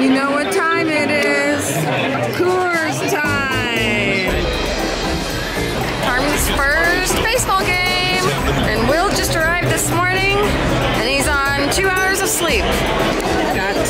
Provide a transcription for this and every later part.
You know what time it is. Coors time. Harmony's first baseball game. And Will just arrived this morning and he's on two hours of sleep. Got of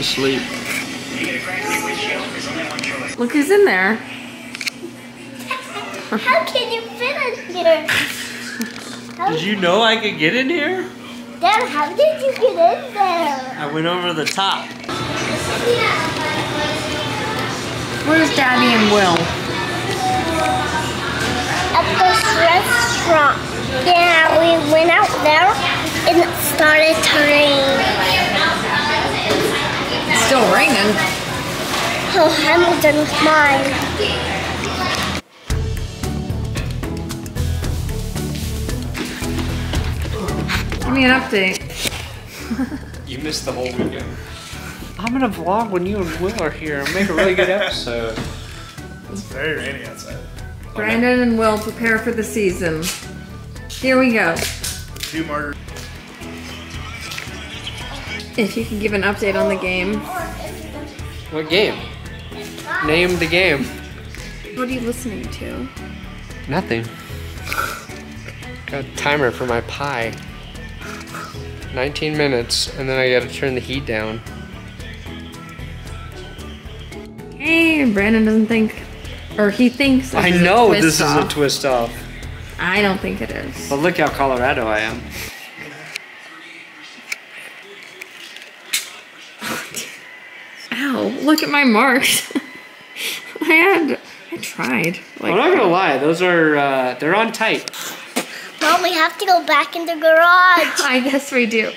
guess makes me sleep. Look who's in there. How can you fit in here? How, Did you know I could get in here? Dad, how did you get in there? I went over the top. Where's Daddy and Will? At this restaurant. Yeah, we went out there and it started to rain. It's still raining. Oh, Hamilton's mine. Give me an update. You missed the whole weekend. I'm gonna vlog when you and Will are here and make a really good episode. It's very rainy outside. Brandon and Will prepare for the season. Here we go. Two margaritas. If you could give an update on the game. What game? Name the game. What are you listening to? Nothing. Got a timer for my pie. 19 minutes, and then I gotta turn the heat down. Hey, Brandon doesn't think, or he thinks. I this is a know this is a twist off. I don't think it is. But look how Colorado I am. Look at my marks. I had, I tried. Like, I'm not gonna lie, those are, uh, they're on tight. Mom, we have to go back in the garage. I guess we do.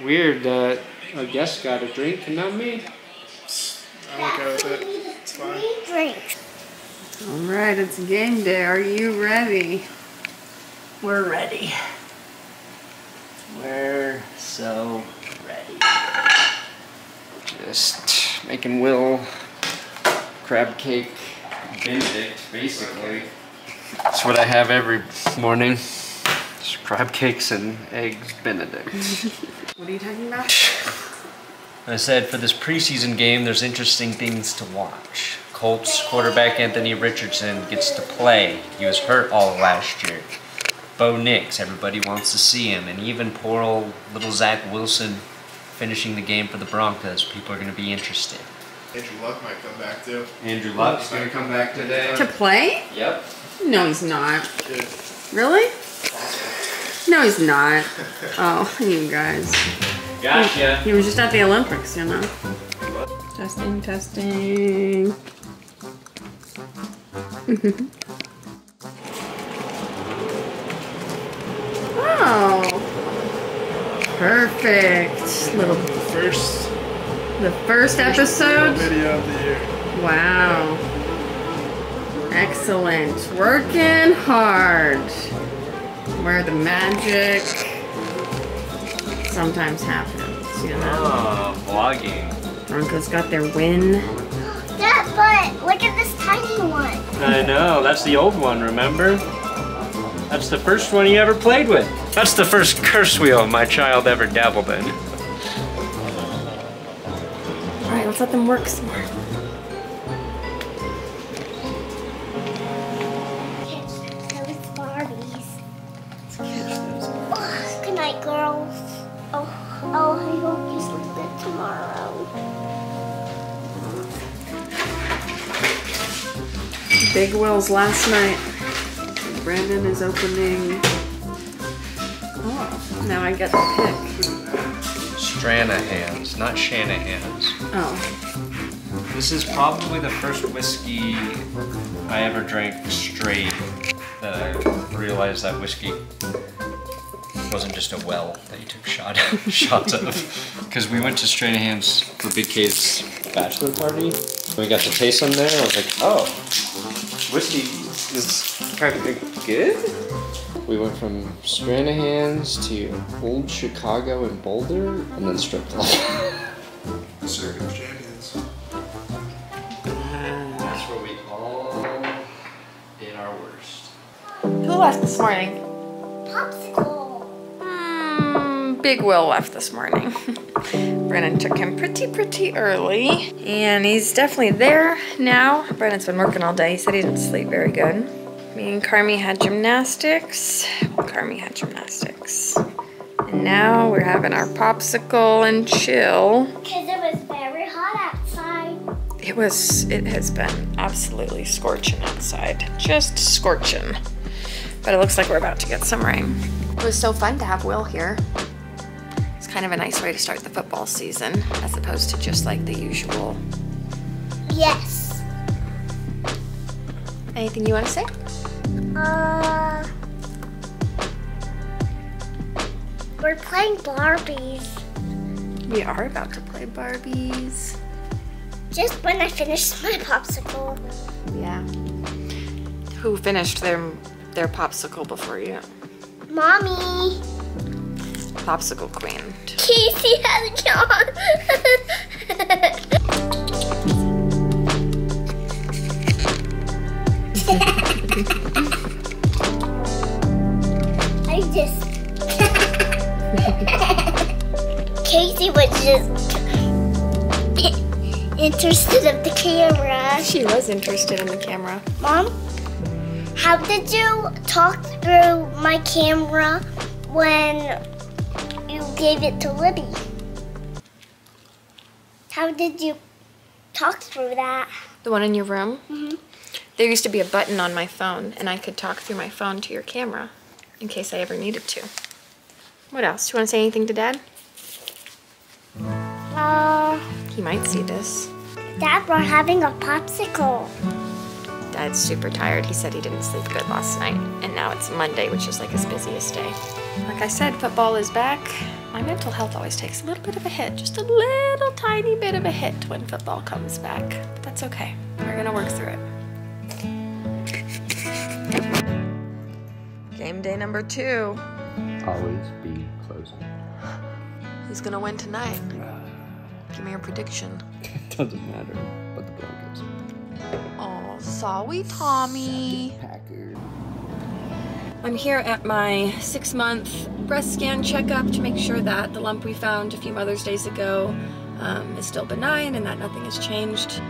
Weird, uh, a guest got a drink and not me. I'm okay with it. It's fine. Three drinks. All right, it's game day. Are you ready? We're ready. We're so ready. Just making Will crab cake Benedict, basically. That's what I have every morning. Just crab cakes and eggs Benedict. What are you talking about? I said for this preseason game, there's interesting things to watch. Colts quarterback Anthony Richardson gets to play. He was hurt all of last year. Bo Nix, everybody wants to see him, and even poor old little Zach Wilson finishing the game for the Broncos. People are going to be interested. Andrew Luck might come back too. Andrew Luck's gonna come back today. to play? Yep. No, he's not. Dude, Really? No, he's not. Oh, you guys. Gotcha. He was just at the Olympics, you know. Testing, testing. Perfect. Little the first the first episode. video of the year. Wow. Excellent. Working hard. Where the magic sometimes happens, you know. Oh, vlogging. Broncos got their win. Dad, but look at this tiny one. I know, that's the old one, remember? That's the first one he ever played with. That's the first curse wheel my child ever dabbled in. All right, let's let them work some more. Those Barbies. Oh, good night, girls. Oh, oh, I hope you sleep good tomorrow. Big Will's last night. Brandon is opening. Now I get to pick. Stranahans, not Shanahans. Oh. This is probably the first whiskey I ever drank straight that I realized that whiskey wasn't just a well that you took shot shots of. Because we went to Stranahan's for Big K's bachelor party. We got to taste some there. I was like, oh, whiskey is kind of good. We went from Stranahan's to Old Chicago and Boulder, and then strip club. Circuit of Champions. That's where we all did our worst. Who left this morning? Popsicle. Hmm, Big Will left this morning. Brandon took him pretty, pretty early. And he's definitely there now. Brandon's been working all day. He said he didn't sleep very good. Me and Carmi had gymnastics. Well, Carmi had gymnastics. And now we're having our popsicle and chill. Because it was very hot outside. It was, it has been absolutely scorching outside. Just scorching. But it looks like we're about to get some rain. It was so fun to have Will here. It's kind of a nice way to start the football season as opposed to just like the usual. Yes. Anything you want to say? Uh. We're playing Barbies. We are about to play Barbies. Just when I finished my popsicle. Yeah. Who finished their their popsicle before you? Mommy. Popsicle queen. Casey has gone. I just. Casey was just interested of the camera. She was interested in the camera. Mom, how did you talk through my camera when you gave it to Libby? How did you talk through that? The one in your room? Mm-hmm. There used to be a button on my phone, and I could talk through my phone to your camera in case I ever needed to. What else? Do you want to say anything to Dad? Uh, He might see this. Dad, we're having a popsicle. Dad's super tired. He said he didn't sleep good last night, and now it's Monday, which is like his busiest day. Like I said, football is back. My mental health always takes a little bit of a hit, just a little tiny bit of a hit when football comes back. But that's okay. We're gonna work through it. Game day number two. Always be closing. Who's gonna win tonight? Give me your prediction. Doesn't matter what the Broncos. Oh, sorry, Tommy. Packers. I'm here at my six month breast scan checkup to make sure that the lump we found a few Mother's Days ago um, is still benign and that nothing has changed.